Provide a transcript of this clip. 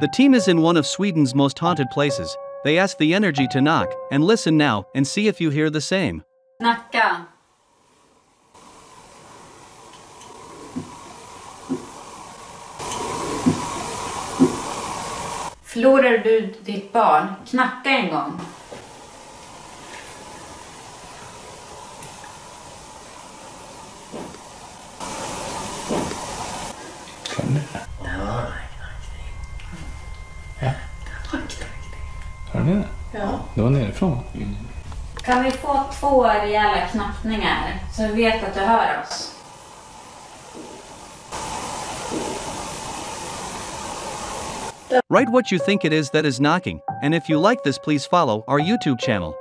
The team is in one of Sweden's most haunted places. They ask the energy to knock, and listen now and see if you hear the same. Knacka. Förlorar du ditt barn, knacka en gång. Kan du? Ja. Hör ni det? Ja. Det var nerifrån. Kan vi få två rejäla knackningar så vi vet att du hör oss? Write what you think it is that is knocking, and if you like this, please follow our YouTube channel.